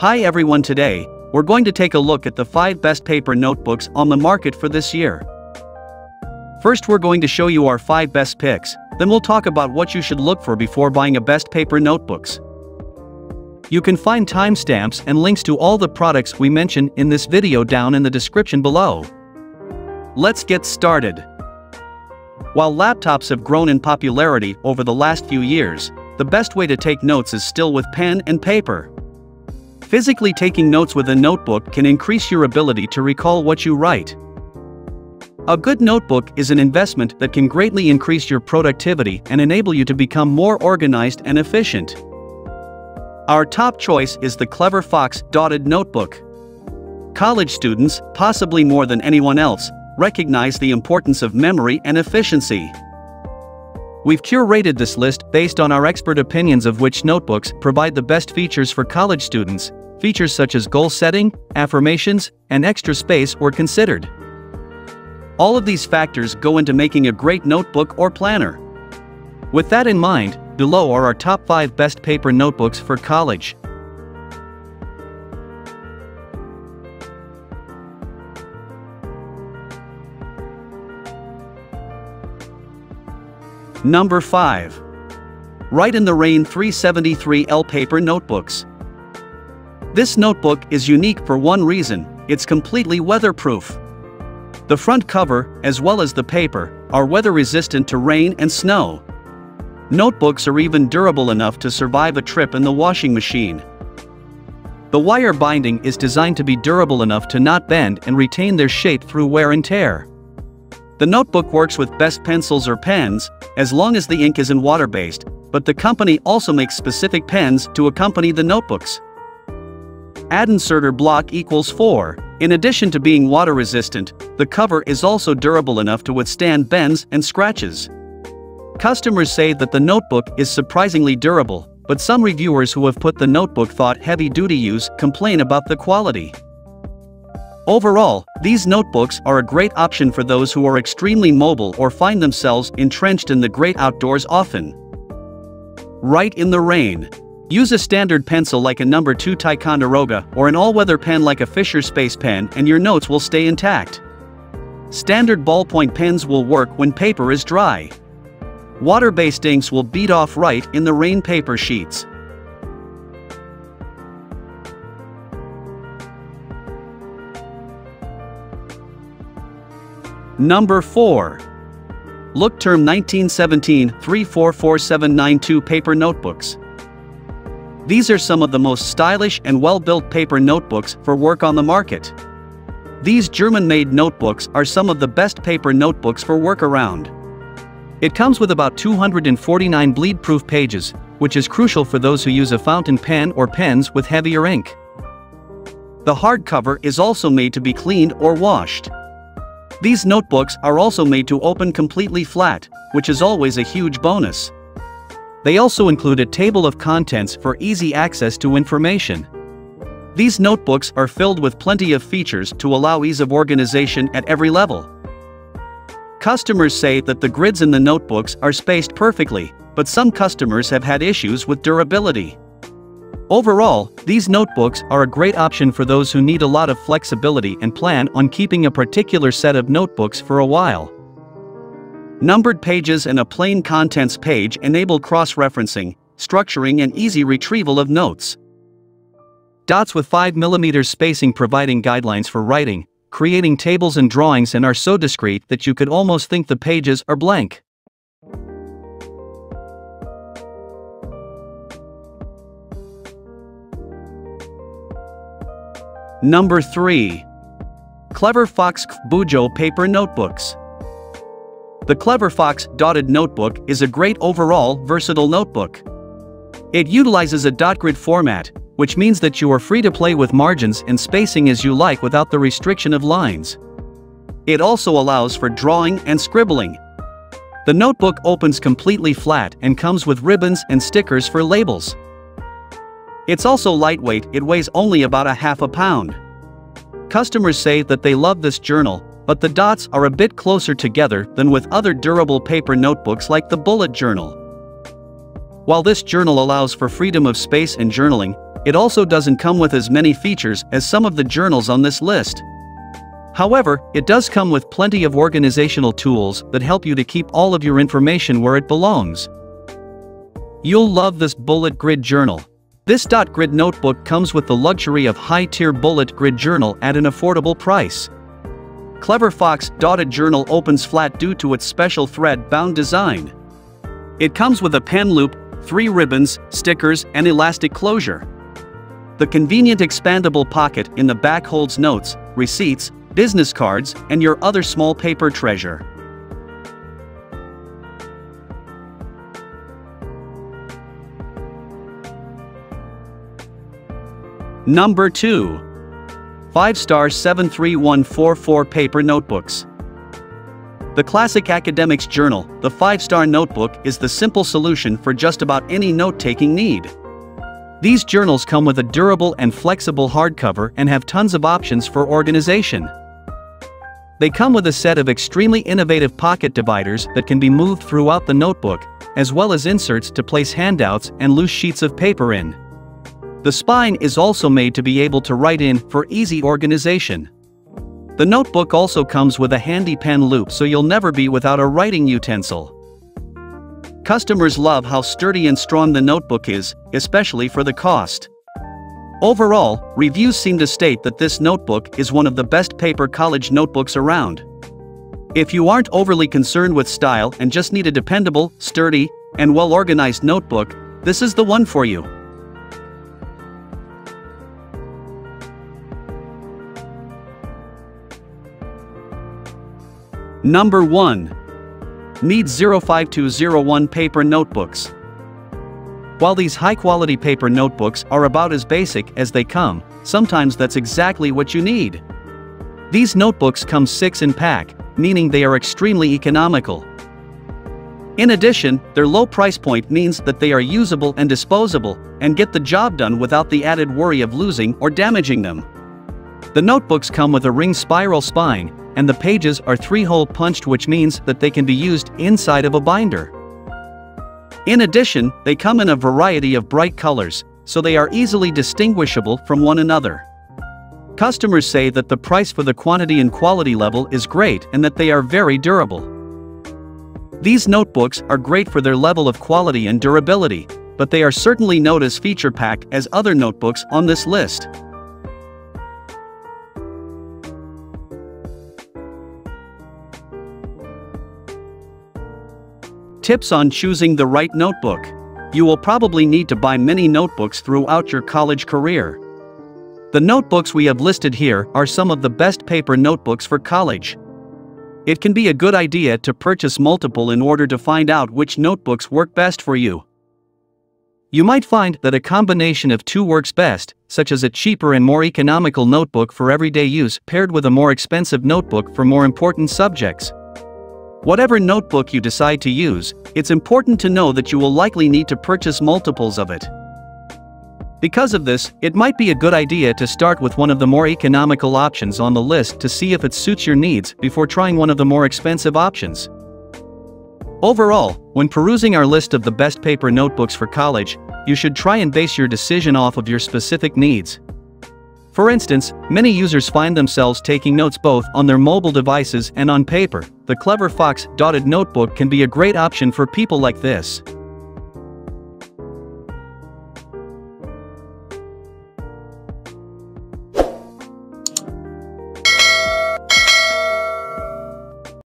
Hi everyone today, we're going to take a look at the 5 best paper notebooks on the market for this year. First we're going to show you our 5 best picks, then we'll talk about what you should look for before buying a best paper notebooks. You can find timestamps and links to all the products we mention in this video down in the description below. Let's get started. While laptops have grown in popularity over the last few years, the best way to take notes is still with pen and paper. Physically taking notes with a notebook can increase your ability to recall what you write. A good notebook is an investment that can greatly increase your productivity and enable you to become more organized and efficient. Our top choice is the Clever Fox Dotted Notebook. College students, possibly more than anyone else, recognize the importance of memory and efficiency. We've curated this list based on our expert opinions of which notebooks provide the best features for college students, Features such as goal setting, affirmations, and extra space were considered. All of these factors go into making a great notebook or planner. With that in mind, below are our top 5 best paper notebooks for college. Number 5. Rite in the Rain 373L Paper Notebooks. This notebook is unique for one reason, it's completely weatherproof. The front cover, as well as the paper, are weather resistant to rain and snow. Notebooks are even durable enough to survive a trip in the washing machine. The wire binding is designed to be durable enough to not bend and retain their shape through wear and tear. The notebook works with best pencils or pens, as long as the ink isn't water-based, but the company also makes specific pens to accompany the notebooks add inserter block equals 4. In addition to being water resistant, the cover is also durable enough to withstand bends and scratches. Customers say that the notebook is surprisingly durable, but some reviewers who have put the notebook thought heavy-duty use complain about the quality. Overall, these notebooks are a great option for those who are extremely mobile or find themselves entrenched in the great outdoors often. Write in the rain. Use a standard pencil like a number 2 Ticonderoga or an all-weather pen like a Fisher Space Pen and your notes will stay intact. Standard ballpoint pens will work when paper is dry. Water-based inks will beat off Rite in the Rain paper sheets. Number 4. Leuchtturm 1917 344792 Paper Notebooks. These are some of the most stylish and well-built paper notebooks for work on the market. These German-made notebooks are some of the best paper notebooks for work around. It comes with about 249 bleed-proof pages, which is crucial for those who use a fountain pen or pens with heavier ink. The hardcover is also made to be cleaned or washed. These notebooks are also made to open completely flat, which is always a huge bonus. They also include a table of contents for easy access to information. These notebooks are filled with plenty of features to allow ease of organization at every level. Customers say that the grids in the notebooks are spaced perfectly, but some customers have had issues with durability. Overall, these notebooks are a great option for those who need a lot of flexibility and plan on keeping a particular set of notebooks for a while. Numbered pages and a plain contents page enable cross-referencing, structuring and easy retrieval of notes. Dots with 5mm spacing providing guidelines for writing, creating tables and drawings and are so discreet that you could almost think the pages are blank. Number 3. Clever Fox Bujo Paper Notebooks. The Clever Fox Dotted Notebook is a great overall versatile notebook. It utilizes a dot grid format, which means that you are free to play with margins and spacing as you like without the restriction of lines. It also allows for drawing and scribbling. The notebook opens completely flat and comes with ribbons and stickers for labels. It's also lightweight, it weighs only about a half a pound. Customers say that they love this journal, but the dots are a bit closer together than with other durable paper notebooks like the bullet journal. While this journal allows for freedom of space and journaling, it also doesn't come with as many features as some of the journals on this list. However, it does come with plenty of organizational tools that help you to keep all of your information where it belongs. You'll love this bullet grid journal. This dot grid notebook comes with the luxury of high-tier bullet grid journal at an affordable price. Clever Fox dotted journal opens flat due to its special thread-bound design. It comes with a pen loop, three ribbons, stickers, and elastic closure. The convenient expandable pocket in the back holds notes, receipts, business cards, and your other small paper treasure. Number 2. 5 Star 73144 Paper Notebooks. The classic academics journal, the 5 Star Notebook, is the simple solution for just about any note taking need. These journals come with a durable and flexible hardcover and have tons of options for organization. They come with a set of extremely innovative pocket dividers that can be moved throughout the notebook, as well as inserts to place handouts and loose sheets of paper in. The spine is also made to be able to write in for easy organization. The notebook also comes with a handy pen loop so you'll never be without a writing utensil. Customers love how sturdy and strong the notebook is, especially for the cost. Overall, reviews seem to state that this notebook is one of the best paper college notebooks around. If you aren't overly concerned with style and just need a dependable, sturdy, and well-organized notebook, this is the one for you. Number 1. Mead's 05201 Paper Notebooks. While these high-quality paper notebooks are about as basic as they come, sometimes that's exactly what you need. These notebooks come 6 in pack, meaning they are extremely economical. In addition, their low price point means that they are usable and disposable, and get the job done without the added worry of losing or damaging them. The notebooks come with a ring spiral spine, and the pages are three-hole punched which means that they can be used inside of a binder. In addition, they come in a variety of bright colors, so they are easily distinguishable from one another. Customers say that the price for the quantity and quality level is great and that they are very durable. These notebooks are great for their level of quality and durability, but they are certainly not as feature-packed as other notebooks on this list. Tips on choosing the right notebook. You will probably need to buy many notebooks throughout your college career. The notebooks we have listed here are some of the best paper notebooks for college. It can be a good idea to purchase multiple in order to find out which notebooks work best for you. You might find that a combination of two works best, such as a cheaper and more economical notebook for everyday use paired with a more expensive notebook for more important subjects. Whatever notebook you decide to use, it's important to know that you will likely need to purchase multiples of it. Because of this, it might be a good idea to start with one of the more economical options on the list to see if it suits your needs before trying one of the more expensive options. Overall, when perusing our list of the best paper notebooks for college, you should try and base your decision off of your specific needs. For instance, many users find themselves taking notes both on their mobile devices and on paper. The Clever Fox dotted notebook can be a great option for people like this.